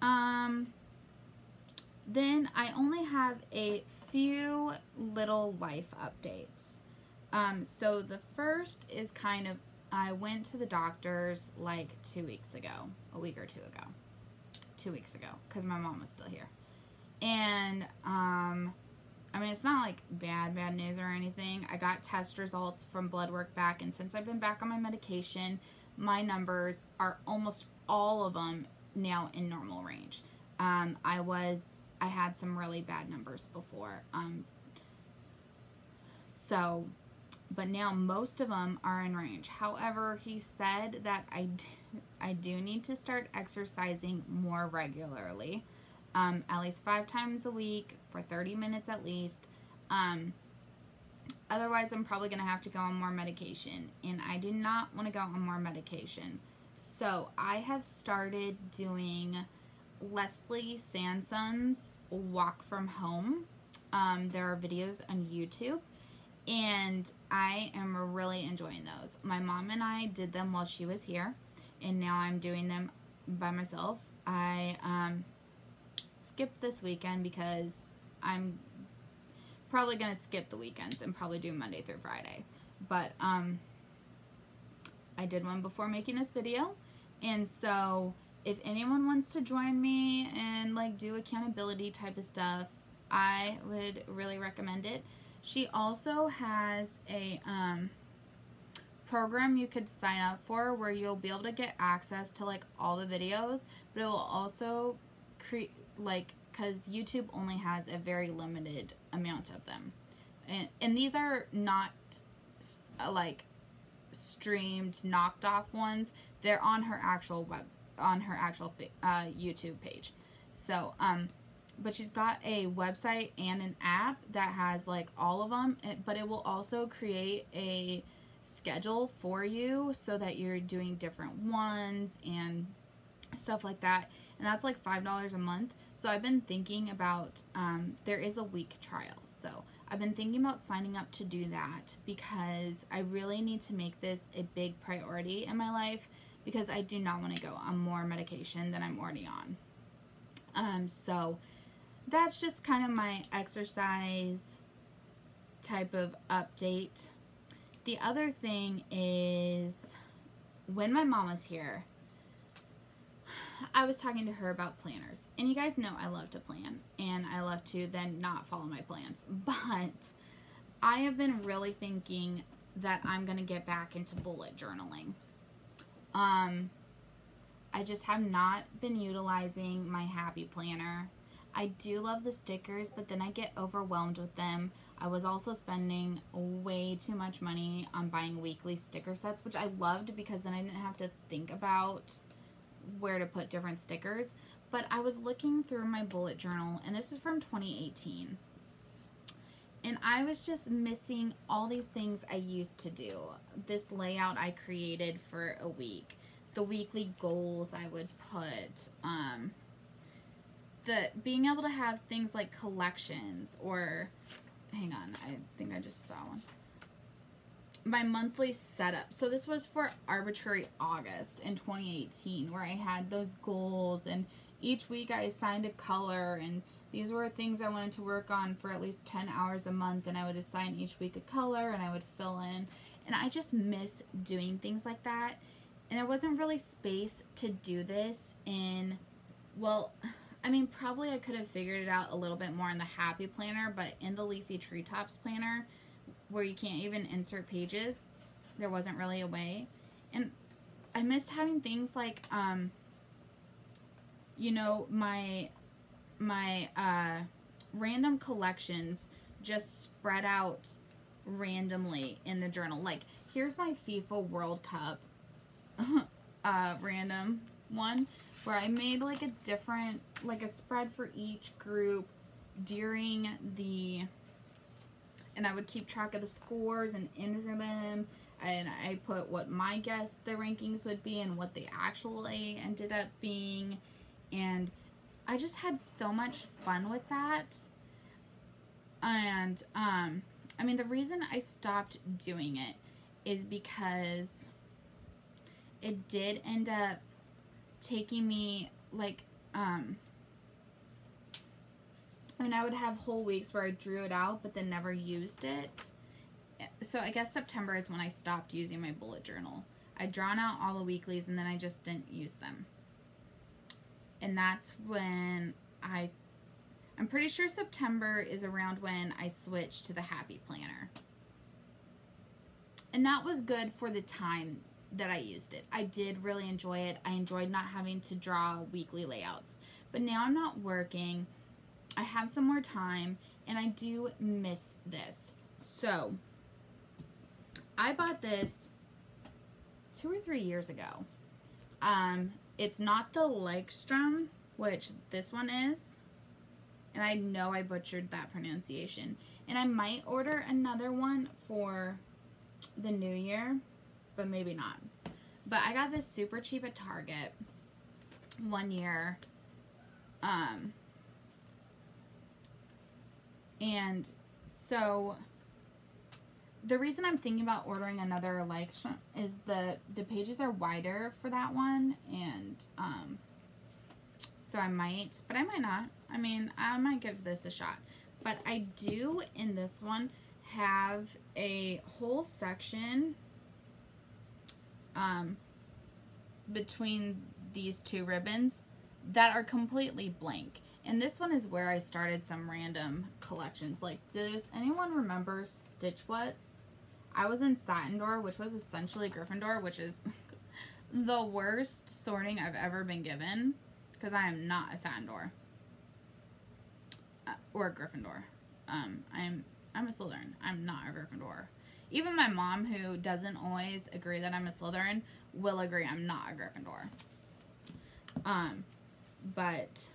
Um, then I only have a few little life updates. Um, so the first is kind of, I went to the doctor's like two weeks ago, a week or two ago, two weeks ago, because my mom was still here. And, um, I mean, it's not like bad, bad news or anything. I got test results from blood work back, and since I've been back on my medication, my numbers are almost all of them now in normal range. Um, I was, I had some really bad numbers before. Um, so, but now most of them are in range. However, he said that I, I do need to start exercising more regularly um, at least five times a week for 30 minutes at least. Um, otherwise, I'm probably going to have to go on more medication, and I do not want to go on more medication. So, I have started doing Leslie Sansone's Walk from Home. Um, there are videos on YouTube, and I am really enjoying those. My mom and I did them while she was here, and now I'm doing them by myself. I um, skip this weekend because I'm probably gonna skip the weekends and probably do Monday through Friday. But um, I did one before making this video, and so if anyone wants to join me and like do accountability type of stuff, I would really recommend it. She also has a um, program you could sign up for where you'll be able to get access to like all the videos, but it will also create like because YouTube only has a very limited amount of them, and and these are not uh, like streamed knocked off ones. They're on her actual web on her actual uh, YouTube page. So um but she's got a website and an app that has like all of them but it will also create a schedule for you so that you're doing different ones and stuff like that and that's like five dollars a month so i've been thinking about um, there is a week trial so i've been thinking about signing up to do that because i really need to make this a big priority in my life because i do not want to go on more medication than i'm already on um, so that's just kind of my exercise type of update. The other thing is when my mom was here, I was talking to her about planners. And you guys know I love to plan and I love to then not follow my plans. But I have been really thinking that I'm going to get back into bullet journaling. Um, I just have not been utilizing my happy planner I do love the stickers, but then I get overwhelmed with them. I was also spending way too much money on buying weekly sticker sets, which I loved because then I didn't have to think about where to put different stickers. But I was looking through my bullet journal, and this is from 2018. And I was just missing all these things I used to do. This layout I created for a week. The weekly goals I would put. Um, the being able to have things like collections or hang on, I think I just saw one. My monthly setup. So this was for arbitrary August in 2018 where I had those goals and each week I assigned a color and these were things I wanted to work on for at least 10 hours a month and I would assign each week a color and I would fill in and I just miss doing things like that and there wasn't really space to do this in well I mean, probably I could have figured it out a little bit more in the Happy Planner, but in the Leafy Treetops Planner, where you can't even insert pages, there wasn't really a way. And I missed having things like, um, you know, my, my, uh, random collections just spread out randomly in the journal. Like, here's my FIFA World Cup, uh, random one where I made like a different, like a spread for each group during the, and I would keep track of the scores and enter them. And I put what my guess the rankings would be and what they actually ended up being. And I just had so much fun with that. And, um, I mean, the reason I stopped doing it is because it did end up taking me like um Mean I would have whole weeks where I drew it out but then never used it. So I guess September is when I stopped using my bullet journal. I'd drawn out all the weeklies and then I just didn't use them. And that's when I I'm pretty sure September is around when I switched to the Happy Planner. And that was good for the time that I used it. I did really enjoy it. I enjoyed not having to draw weekly layouts. But now I'm not working. I have some more time and I do miss this. So, I bought this two or three years ago. Um, it's not the Lekstrom, which this one is. And I know I butchered that pronunciation. And I might order another one for the new year but maybe not. But I got this super cheap at Target one year. Um, and so the reason I'm thinking about ordering another like is the the pages are wider for that one and um So I might, but I might not. I mean, I might give this a shot. But I do in this one have a whole section um, between these two ribbons that are completely blank. And this one is where I started some random collections. Like, does anyone remember Stitchwarts? I was in Satindor, which was essentially Gryffindor, which is the worst sorting I've ever been given. Because I am not a Satindor. Uh, or a Gryffindor. Um, I'm I'm a Slytherin. I'm not a Gryffindor. Even my mom, who doesn't always agree that I'm a Slytherin, will agree I'm not a Gryffindor. Um, but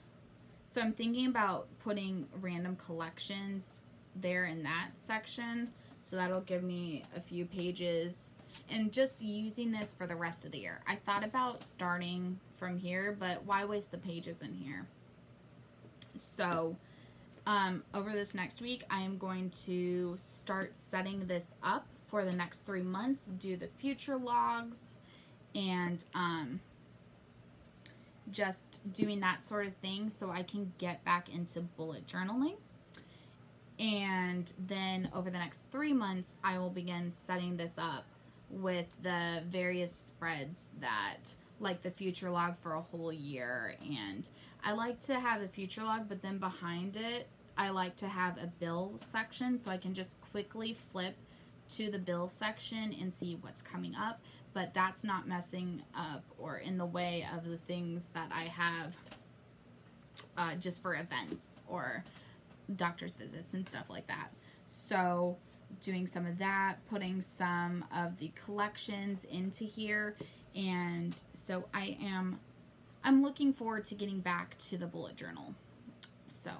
so I'm thinking about putting random collections there in that section. So that'll give me a few pages and just using this for the rest of the year. I thought about starting from here, but why waste the pages in here? So um, over this next week, I am going to start setting this up for the next three months, do the future logs, and um, just doing that sort of thing so I can get back into bullet journaling. And then over the next three months, I will begin setting this up with the various spreads that like the future log for a whole year and I like to have a future log but then behind it I like to have a bill section so I can just quickly flip to the bill section and see what's coming up but that's not messing up or in the way of the things that I have uh, just for events or doctor's visits and stuff like that. So doing some of that, putting some of the collections into here. And so I am, I'm looking forward to getting back to the bullet journal. So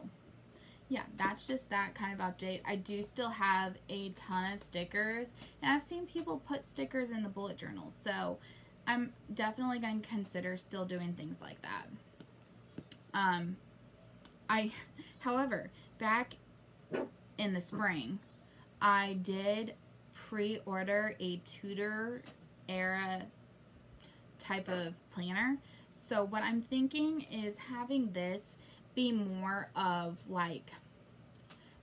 yeah, that's just that kind of update. I do still have a ton of stickers, and I've seen people put stickers in the bullet journals, so I'm definitely going to consider still doing things like that. Um, I, however, back in the spring, I did pre-order a Tudor era type of planner. So what I'm thinking is having this be more of like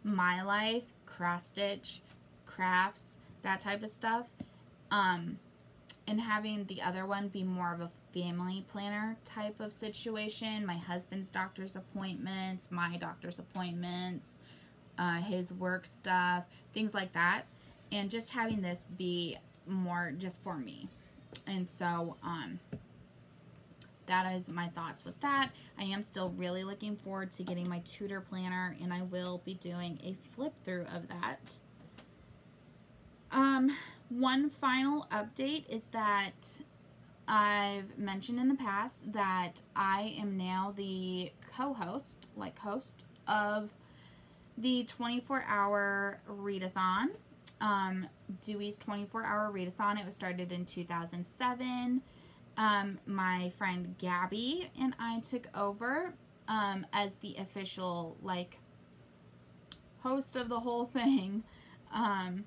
my life, cross stitch, crafts, that type of stuff. Um, and having the other one be more of a family planner type of situation. My husband's doctor's appointments, my doctor's appointments, uh, his work stuff, things like that. And just having this be more just for me. And so, um, that is my thoughts with that. I am still really looking forward to getting my Tudor planner and I will be doing a flip through of that. Um, one final update is that I've mentioned in the past that I am now the co-host, like host, of the 24-hour readathon. Um, Dewey's 24-hour readathon. It was started in 2007 um, my friend Gabby and I took over um, as the official, like, host of the whole thing. Um,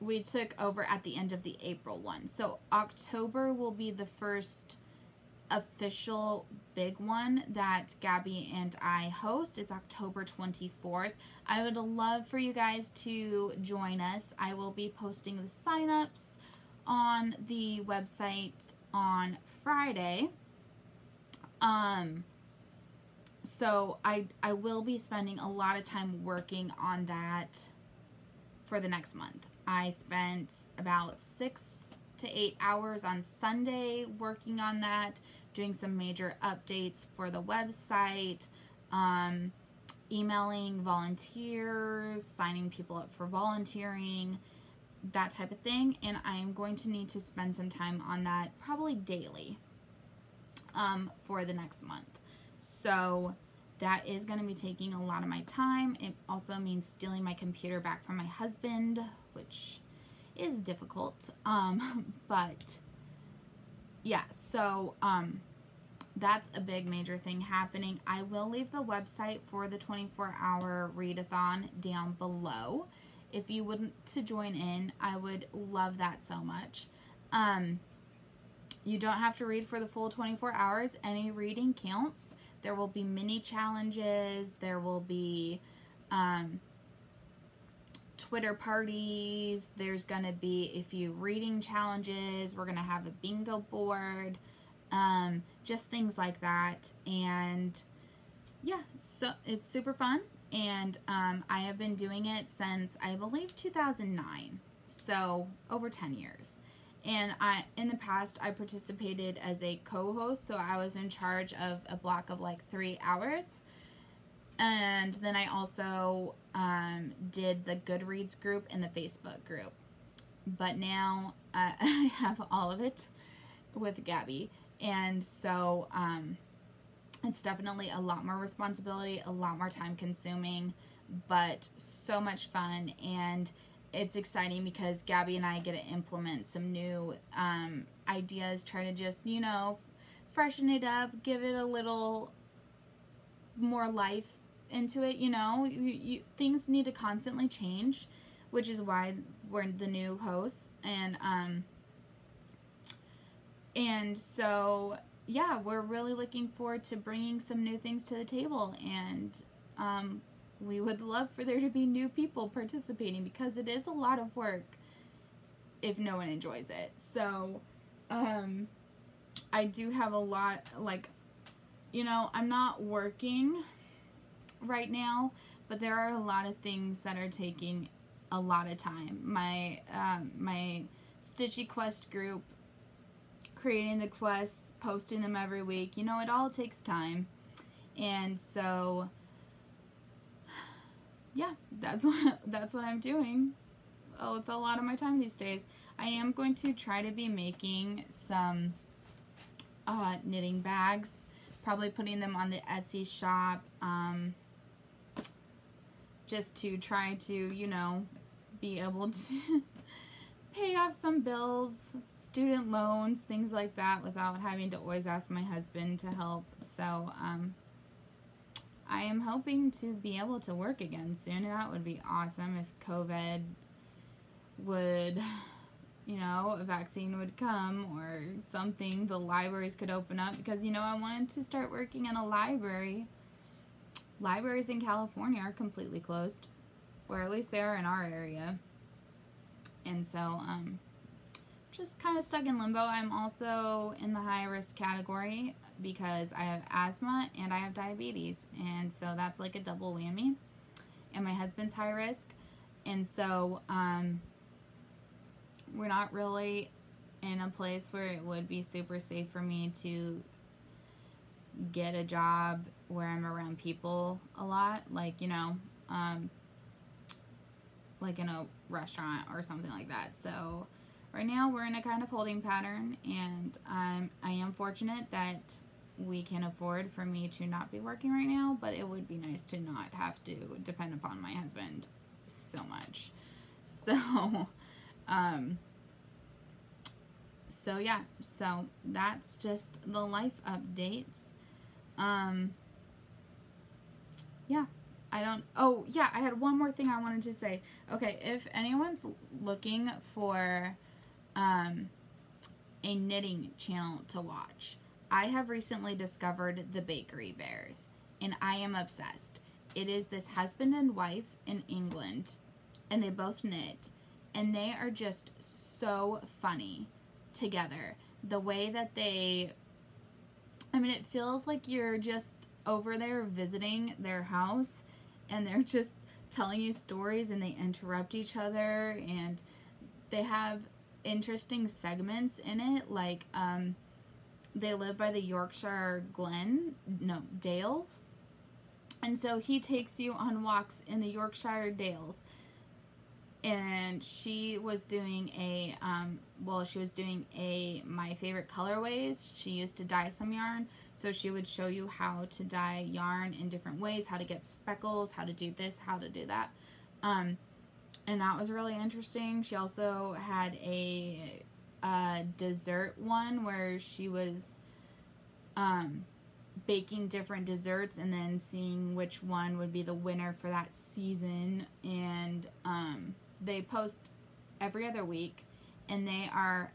we took over at the end of the April one. So October will be the first official big one that Gabby and I host. It's October 24th. I would love for you guys to join us. I will be posting the signups on the website on Friday. Um, so I, I will be spending a lot of time working on that for the next month. I spent about six to eight hours on Sunday working on that, doing some major updates for the website, um, emailing volunteers, signing people up for volunteering, that type of thing and I am going to need to spend some time on that probably daily um, for the next month. So that is going to be taking a lot of my time. It also means stealing my computer back from my husband, which is difficult. Um, but yeah, so um, that's a big major thing happening. I will leave the website for the 24 hour readathon down below if you wouldn't to join in, I would love that so much. Um, you don't have to read for the full 24 hours. Any reading counts. there will be mini challenges. There will be um, Twitter parties. There's going to be a few reading challenges. We're going to have a bingo board. Um, just things like that. And yeah, so it's super fun. And um, I have been doing it since I believe 2009. So over 10 years. And I, in the past, I participated as a co-host, so I was in charge of a block of like three hours. And then I also um, did the Goodreads group and the Facebook group. But now uh, I have all of it with Gabby. And so um, it's definitely a lot more responsibility, a lot more time consuming, but so much fun. And it's exciting because Gabby and I get to implement some new um, ideas, try to just, you know, freshen it up, give it a little more life into it, you know. You, you, things need to constantly change, which is why we're the new hosts. And, um, and so, yeah, we're really looking forward to bringing some new things to the table. And, um, we would love for there to be new people participating because it is a lot of work if no one enjoys it. So, um, I do have a lot, like, you know, I'm not working right now, but there are a lot of things that are taking a lot of time. My, um, my Stitchy Quest group, creating the quests, posting them every week, you know, it all takes time. And so, yeah, that's what that's what I'm doing with a lot of my time these days. I am going to try to be making some uh, knitting bags, probably putting them on the Etsy shop, um, just to try to, you know, be able to pay off some bills, student loans, things like that, without having to always ask my husband to help. So, um, I am hoping to be able to work again soon. That would be awesome if COVID would, you know, a vaccine would come or something. The libraries could open up because, you know, I wanted to start working in a library. Libraries in California are completely closed, or at least they are in our area. And so, um, just kind of stuck in limbo. I'm also in the high risk category because I have asthma and I have diabetes. And so that's like a double whammy. And my husband's high risk. And so um, we're not really in a place where it would be super safe for me to get a job where I'm around people a lot. Like, you know, um, like in a restaurant or something like that. So right now we're in a kind of holding pattern and I'm I am fortunate that we can afford for me to not be working right now, but it would be nice to not have to depend upon my husband so much. So, um, so yeah, so that's just the life updates. Um, yeah, I don't, oh yeah, I had one more thing I wanted to say. Okay, if anyone's looking for, um, a knitting channel to watch, I have recently discovered the Bakery Bears, and I am obsessed. It is this husband and wife in England, and they both knit, and they are just so funny together. The way that they, I mean, it feels like you're just over there visiting their house, and they're just telling you stories, and they interrupt each other, and they have interesting segments in it, like, um, they live by the Yorkshire Glen, no, Dales. And so he takes you on walks in the Yorkshire Dales. And she was doing a, um, well, she was doing a my favorite colorways. She used to dye some yarn. So she would show you how to dye yarn in different ways, how to get speckles, how to do this, how to do that. Um, and that was really interesting. She also had a uh, dessert one where she was um, baking different desserts and then seeing which one would be the winner for that season. And um, they post every other week, and they are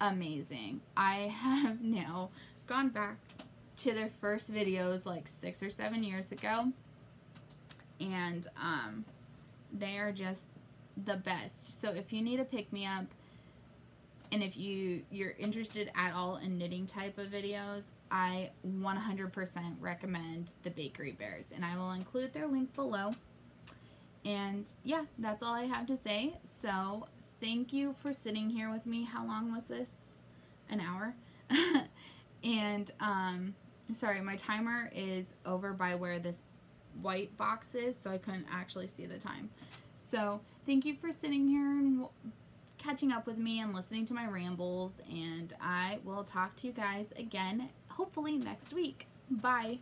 amazing. I have now gone back to their first videos like six or seven years ago. And um, they are just the best. So if you need a pick me up, and if you you're interested at all in knitting type of videos, I 100% recommend the Bakery Bears, and I will include their link below. And yeah, that's all I have to say. So thank you for sitting here with me. How long was this? An hour. and um, sorry, my timer is over by where this white boxes, so I couldn't actually see the time. So thank you for sitting here and catching up with me and listening to my rambles. And I will talk to you guys again, hopefully next week. Bye.